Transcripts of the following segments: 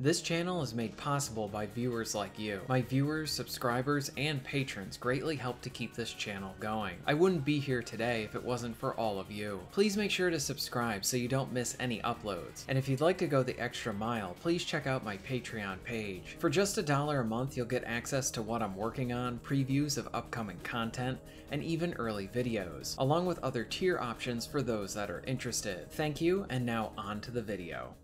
This channel is made possible by viewers like you. My viewers, subscribers, and patrons greatly help to keep this channel going. I wouldn't be here today if it wasn't for all of you. Please make sure to subscribe so you don't miss any uploads. And if you'd like to go the extra mile, please check out my Patreon page. For just a dollar a month, you'll get access to what I'm working on, previews of upcoming content, and even early videos, along with other tier options for those that are interested. Thank you, and now on to the video.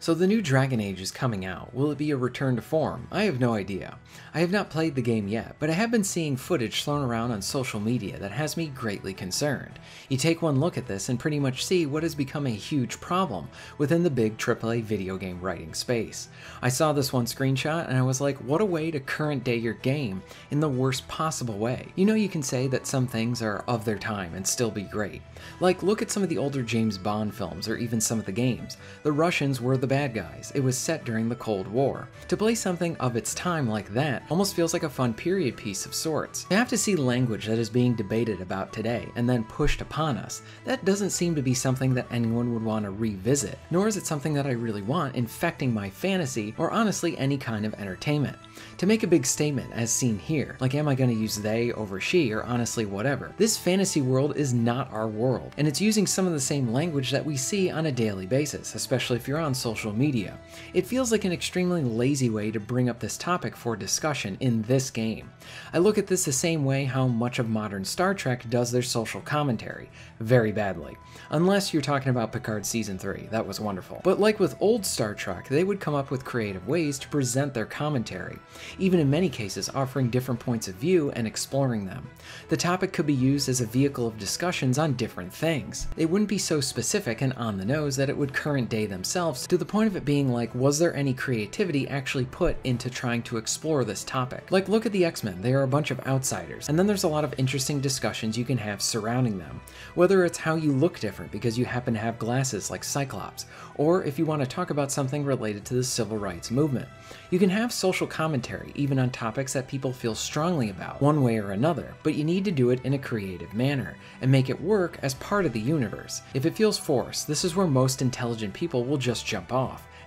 So the new Dragon Age is coming out. Will it be a return to form? I have no idea. I have not played the game yet, but I have been seeing footage thrown around on social media that has me greatly concerned. You take one look at this and pretty much see what has become a huge problem within the big AAA video game writing space. I saw this one screenshot and I was like, what a way to current day your game in the worst possible way. You know you can say that some things are of their time and still be great. Like look at some of the older James Bond films or even some of the games. The Russians were the bad guys. It was set during the Cold War. To play something of its time like that almost feels like a fun period piece of sorts. To have to see language that is being debated about today and then pushed upon us, that doesn't seem to be something that anyone would want to revisit, nor is it something that I really want infecting my fantasy or honestly any kind of entertainment. To make a big statement as seen here, like am I going to use they over she or honestly whatever, this fantasy world is not our world, and it's using some of the same language that we see on a daily basis, especially if you're on social media. It feels like an extremely lazy way to bring up this topic for discussion in this game. I look at this the same way how much of modern Star Trek does their social commentary, very badly. Unless you're talking about Picard Season 3, that was wonderful. But like with old Star Trek, they would come up with creative ways to present their commentary, even in many cases offering different points of view and exploring them. The topic could be used as a vehicle of discussions on different things. It wouldn't be so specific and on the nose that it would current day themselves to the point of it being like, was there any creativity actually put into trying to explore this topic? Like, look at the X Men, they are a bunch of outsiders, and then there's a lot of interesting discussions you can have surrounding them. Whether it's how you look different because you happen to have glasses like Cyclops, or if you want to talk about something related to the civil rights movement. You can have social commentary even on topics that people feel strongly about, one way or another, but you need to do it in a creative manner and make it work as part of the universe. If it feels forced, this is where most intelligent people will just jump off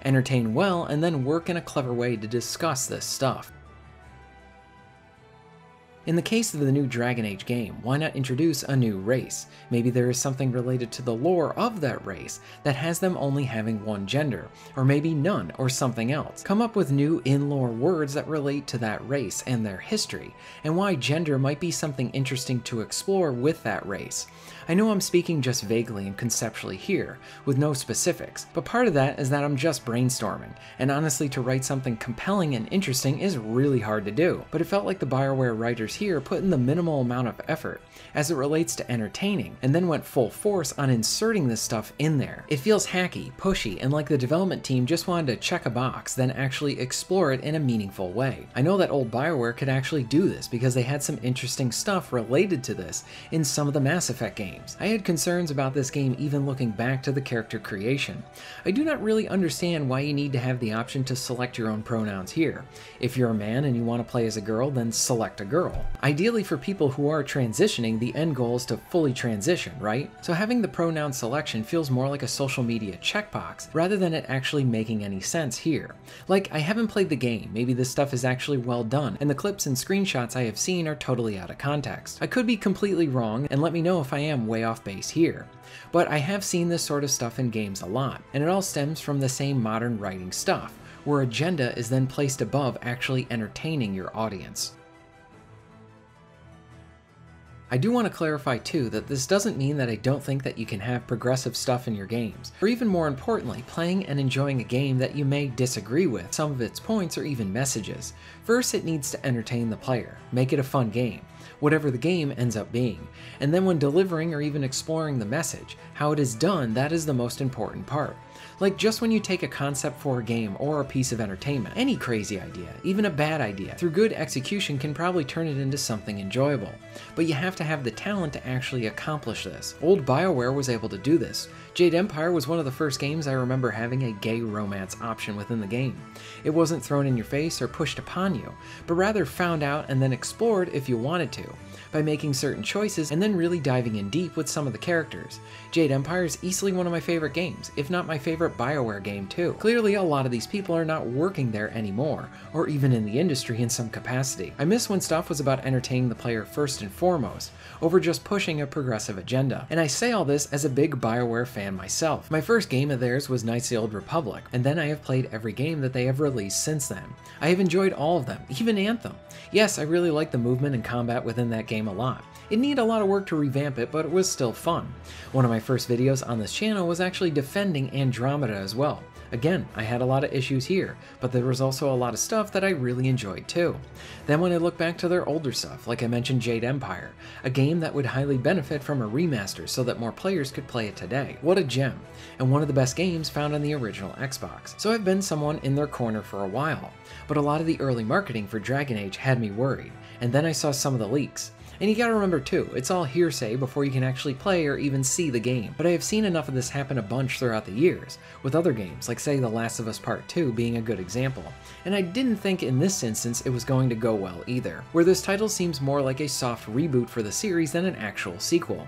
entertain well, and then work in a clever way to discuss this stuff. In the case of the new Dragon Age game, why not introduce a new race? Maybe there is something related to the lore of that race that has them only having one gender, or maybe none, or something else. Come up with new in-lore words that relate to that race and their history, and why gender might be something interesting to explore with that race. I know I'm speaking just vaguely and conceptually here, with no specifics, but part of that is that I'm just brainstorming, and honestly to write something compelling and interesting is really hard to do, but it felt like the Bioware writers here put in the minimal amount of effort as it relates to entertaining, and then went full force on inserting this stuff in there. It feels hacky, pushy, and like the development team just wanted to check a box, then actually explore it in a meaningful way. I know that old Bioware could actually do this because they had some interesting stuff related to this in some of the Mass Effect games games. I had concerns about this game even looking back to the character creation. I do not really understand why you need to have the option to select your own pronouns here. If you're a man and you want to play as a girl, then select a girl. Ideally for people who are transitioning, the end goal is to fully transition, right? So having the pronoun selection feels more like a social media checkbox rather than it actually making any sense here. Like, I haven't played the game, maybe this stuff is actually well done, and the clips and screenshots I have seen are totally out of context. I could be completely wrong, and let me know if I am way off base here. But I have seen this sort of stuff in games a lot, and it all stems from the same modern writing stuff, where agenda is then placed above actually entertaining your audience. I do want to clarify too that this doesn't mean that I don't think that you can have progressive stuff in your games, or even more importantly, playing and enjoying a game that you may disagree with some of its points or even messages. First, it needs to entertain the player, make it a fun game, whatever the game ends up being, and then when delivering or even exploring the message, how it is done, that is the most important part. Like just when you take a concept for a game or a piece of entertainment, any crazy idea, even a bad idea, through good execution can probably turn it into something enjoyable. But you have to have the talent to actually accomplish this. Old BioWare was able to do this. Jade Empire was one of the first games I remember having a gay romance option within the game. It wasn't thrown in your face or pushed upon you, but rather found out and then explored if you wanted to. By making certain choices and then really diving in deep with some of the characters. Jade Empire is easily one of my favorite games, if not my favorite BioWare game too. Clearly a lot of these people are not working there anymore, or even in the industry in some capacity. I miss when stuff was about entertaining the player first and foremost, over just pushing a progressive agenda. And I say all this as a big BioWare fan myself. My first game of theirs was Knights of the Old Republic, and then I have played every game that they have released since then. I have enjoyed all of them, even Anthem. Yes, I really like the movement and combat within that game a lot. It needed a lot of work to revamp it, but it was still fun. One of my first videos on this channel was actually defending Andromeda as well. Again, I had a lot of issues here, but there was also a lot of stuff that I really enjoyed too. Then when I look back to their older stuff, like I mentioned Jade Empire, a game that would highly benefit from a remaster so that more players could play it today. What a gem, and one of the best games found on the original Xbox. So I've been someone in their corner for a while, but a lot of the early marketing for Dragon Age had me worried, and then I saw some of the leaks, and you gotta remember too, it's all hearsay before you can actually play or even see the game. But I have seen enough of this happen a bunch throughout the years, with other games, like say The Last of Us Part 2 being a good example. And I didn't think in this instance it was going to go well either, where this title seems more like a soft reboot for the series than an actual sequel.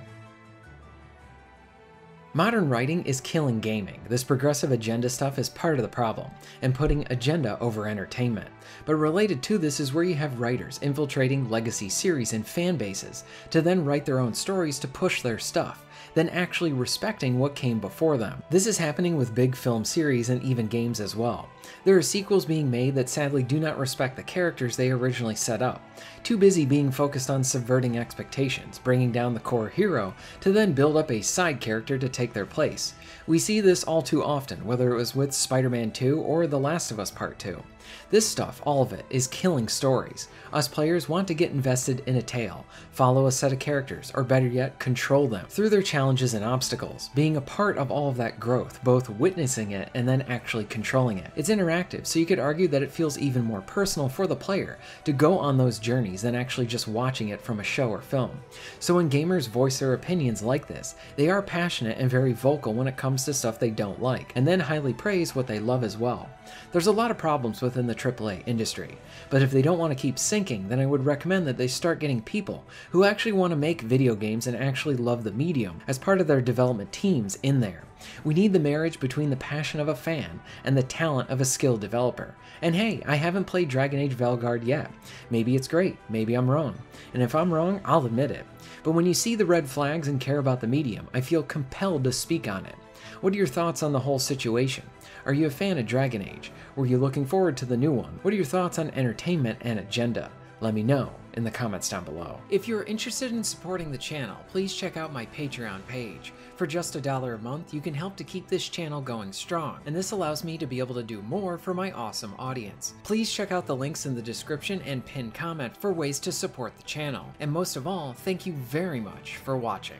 Modern writing is killing gaming. This progressive agenda stuff is part of the problem, and putting agenda over entertainment. But related to this is where you have writers infiltrating legacy series and fan bases to then write their own stories to push their stuff, then actually respecting what came before them. This is happening with big film series and even games as well. There are sequels being made that sadly do not respect the characters they originally set up, too busy being focused on subverting expectations, bringing down the core hero, to then build up a side character to take their place. We see this all too often, whether it was with Spider-Man 2 or The Last of Us Part 2. This stuff, all of it, is killing stories. Us players want to get invested in a tale, follow a set of characters, or better yet, control them through their challenges and obstacles, being a part of all of that growth, both witnessing it and then actually controlling it. It's interactive, so you could argue that it feels even more personal for the player to go on those journeys than actually just watching it from a show or film. So when gamers voice their opinions like this, they are passionate and very vocal when it comes to stuff they don't like, and then highly praise what they love as well. There's a lot of problems within the AAA industry, but if they don't want to keep sinking, then I would recommend that they start getting people who actually want to make video games and actually love the medium as part of their development teams in there. We need the marriage between the passion of a fan and the talent of a skilled developer. And hey, I haven't played Dragon Age Veilguard yet. Maybe it's great, maybe I'm wrong. And if I'm wrong, I'll admit it. But when you see the red flags and care about the medium, I feel compelled to speak on it. What are your thoughts on the whole situation? Are you a fan of Dragon Age? Were you looking forward to the new one? What are your thoughts on entertainment and agenda? Let me know in the comments down below. If you're interested in supporting the channel, please check out my Patreon page. For just a dollar a month, you can help to keep this channel going strong, and this allows me to be able to do more for my awesome audience. Please check out the links in the description and pinned comment for ways to support the channel. And most of all, thank you very much for watching.